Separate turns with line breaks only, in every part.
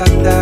ta ta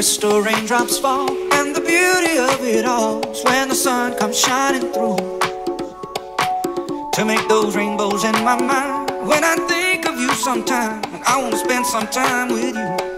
crystal raindrops fall. And the beauty of it all is when the sun comes shining through. To make those rainbows in my mind. When I think of you sometime, I wanna spend some time with you.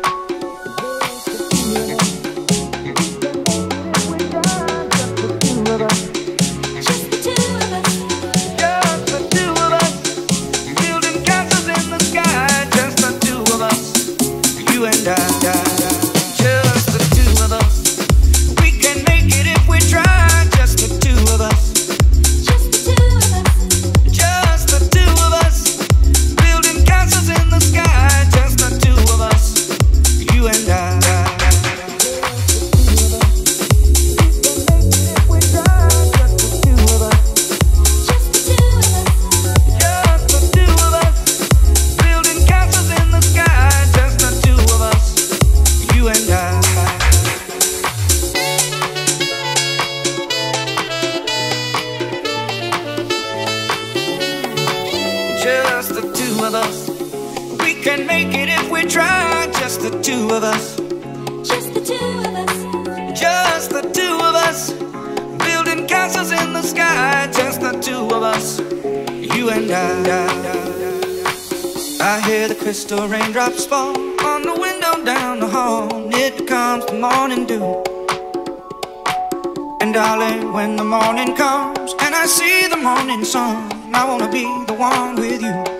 The one with you.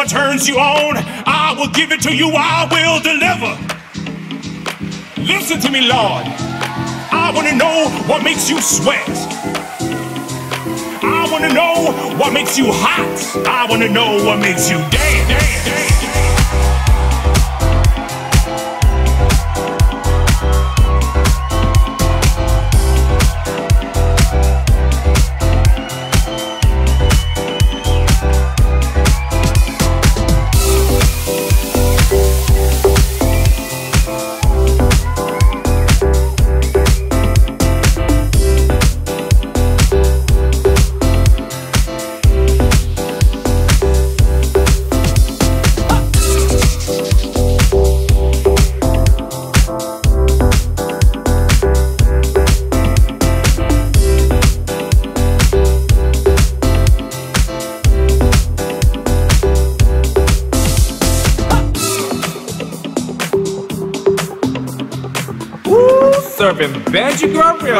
What turns you on, I will give it to you, I will deliver. Listen to me, Lord. I want to know what makes you sweat. I want to know what makes you hot. I want to know what makes you dance.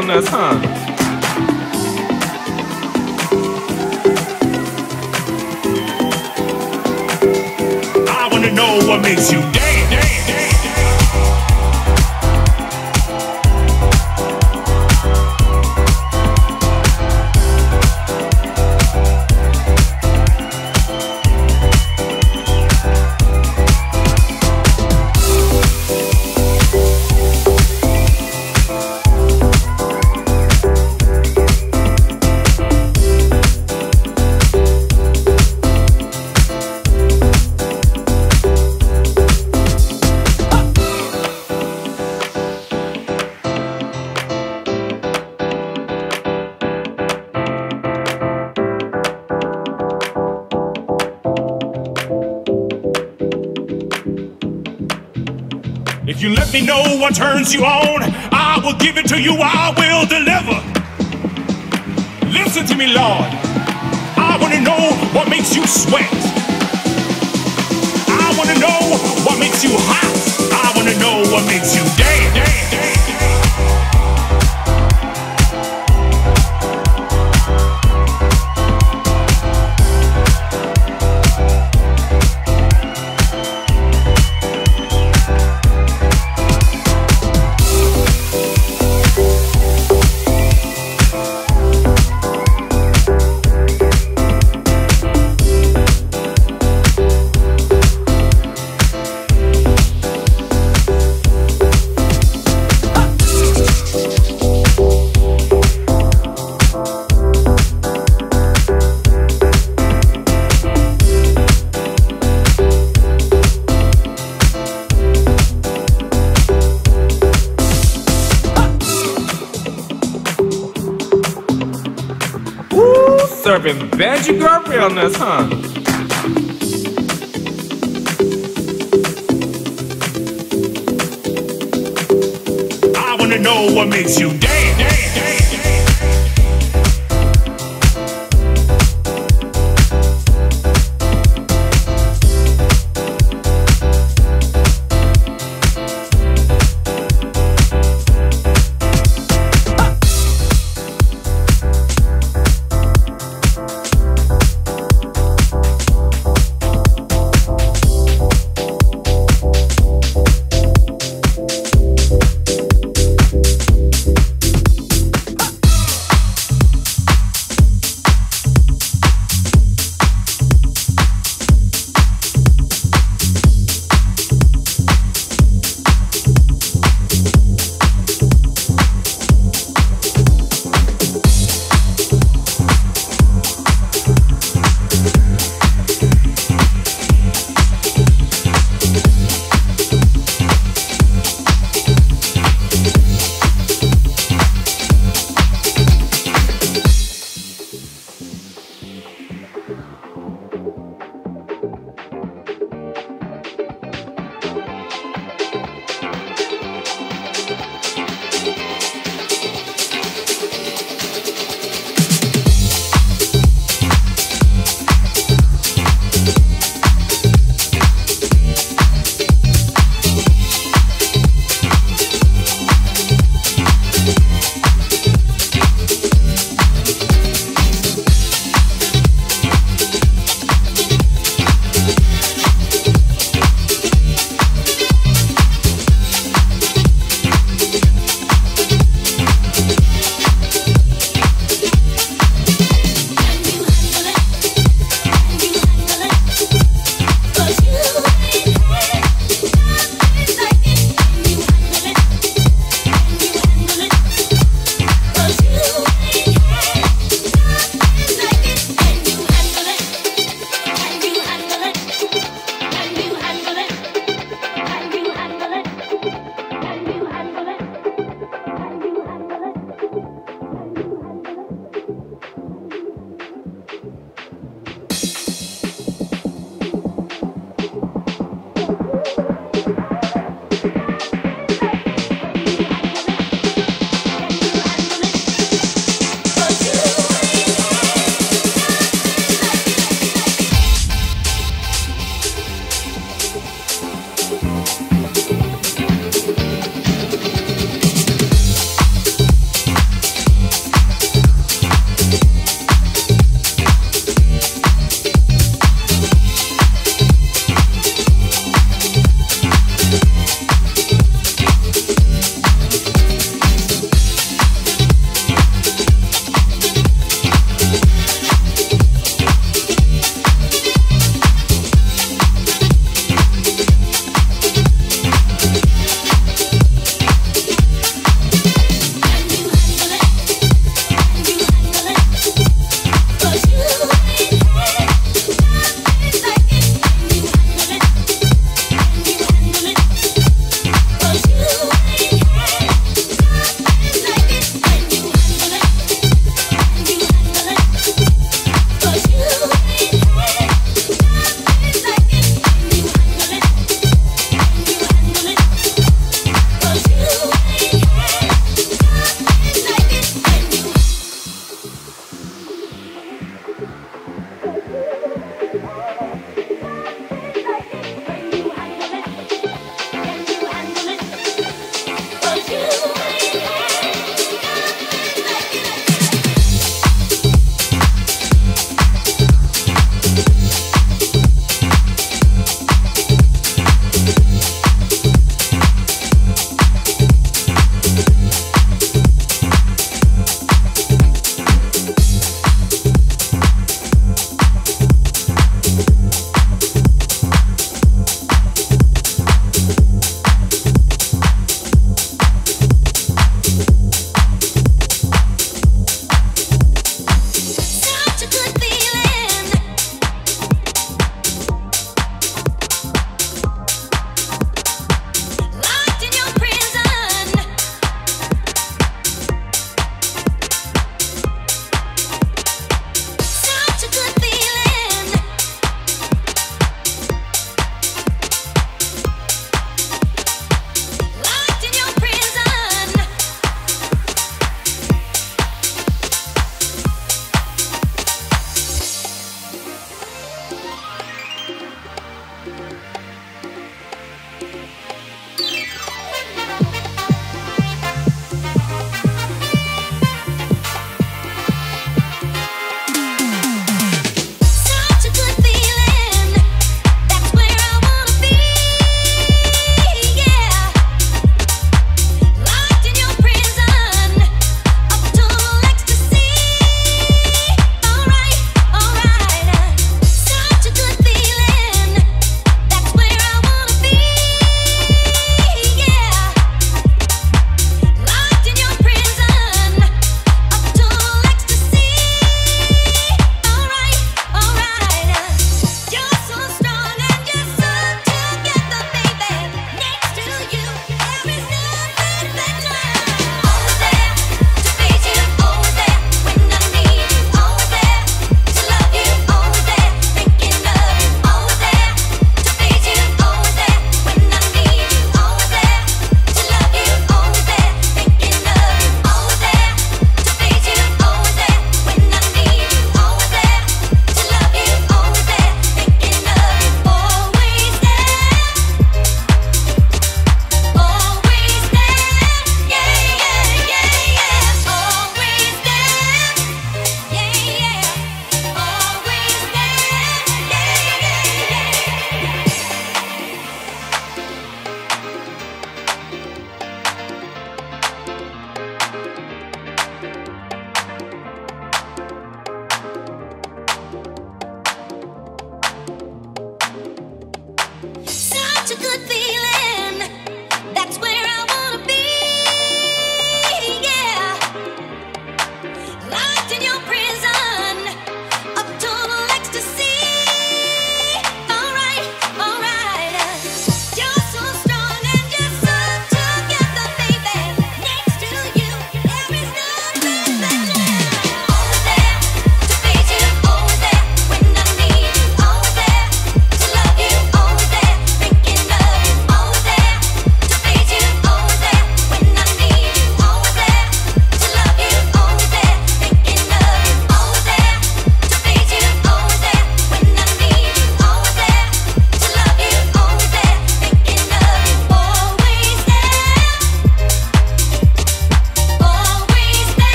Girl realness, huh?
What turns you on, I will give it to you, I will deliver. Listen to me, Lord. I want to know what makes you sweat. I want to know what makes you hot. I want to know what makes you dance.
Veggie girl realness, huh?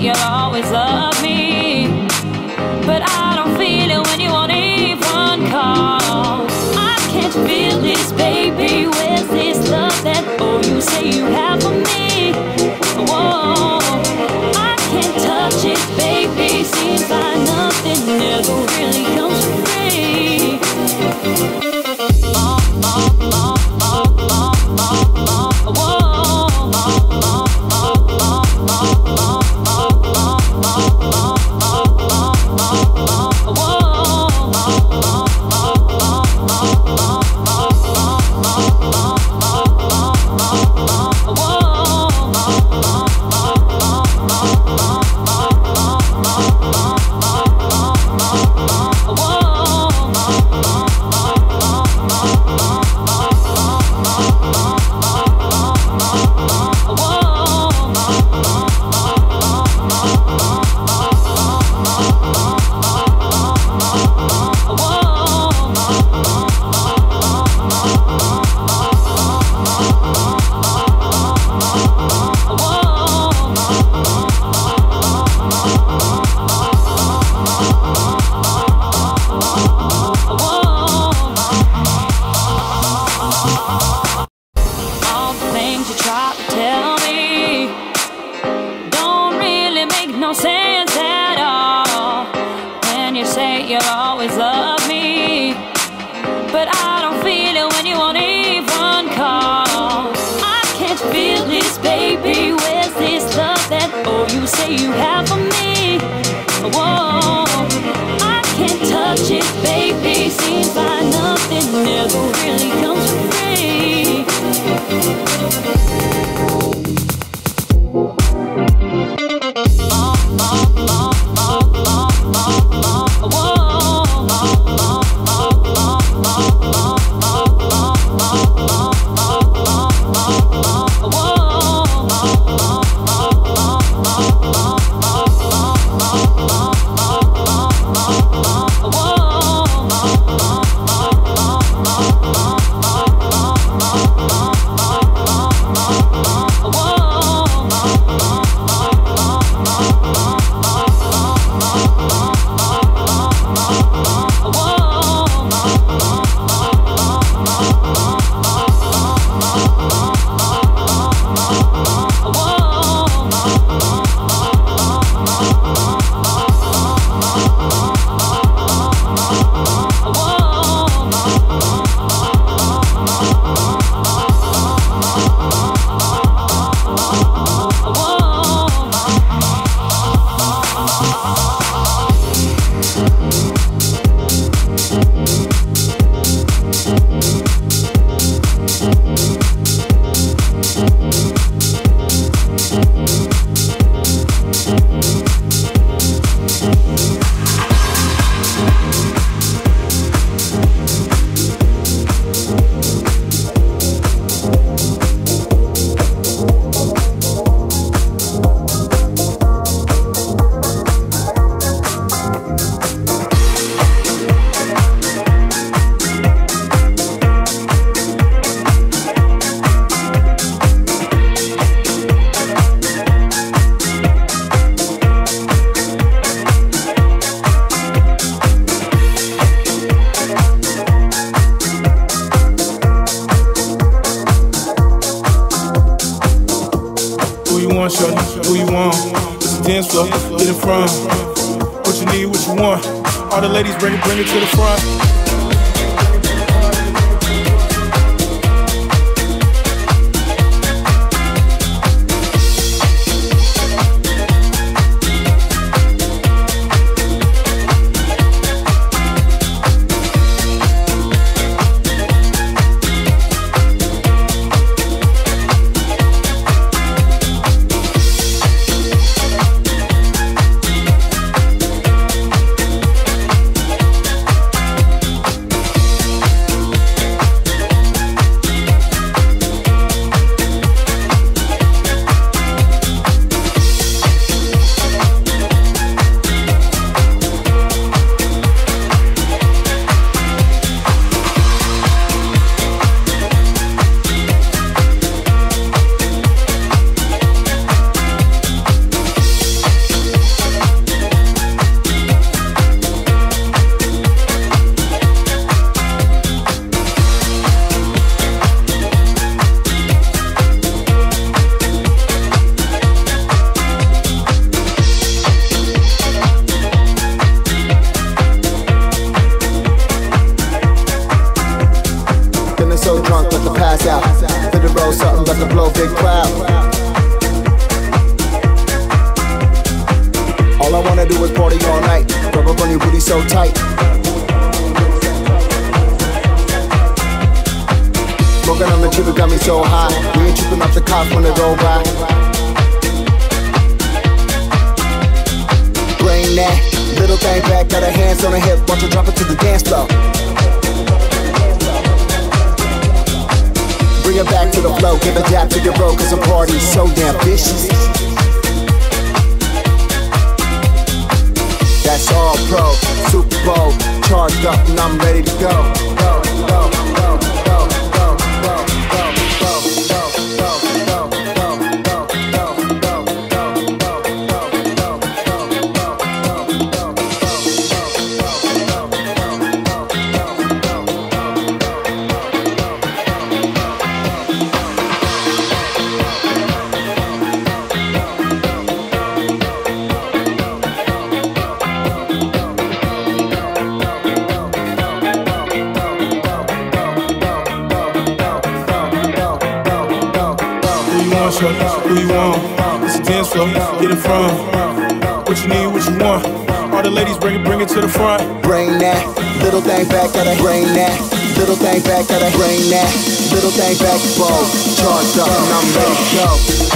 You'll always love me. But I don't feel it when you won't even call. I can't feel this, baby. Where's this love that oh you say you have for me? Whoa, I can't touch it, baby. Seems like nothing ever really touch it, baby. Seems like nothing ever really comes
to the front.
I wanna do is party all night. Rub up on your booty so tight. Smoking on the trip, got me so high. We ain't tripping off the cops when they roll by. Brain that little thing back, got her hands on her hip, watch her drop it to the dance floor. Bring it back to the flow, give a dap to your bro, cause the party's so damn vicious. That's all pro, Super Bowl, charged up and I'm ready to go. go, go,
dance floor. Get in front. What you need, what you want? All the ladies bring it, bring it to the front.
Bring that, little thing back, gotta brain that. Little thing back, gotta brain that. Little thing back, ball, charged up and I'm ready to go.